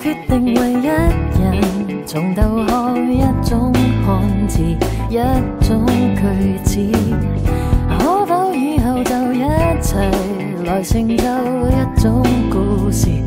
决定为一人从头学一种汉字一种句子可否以后就一齐来成就一种故事？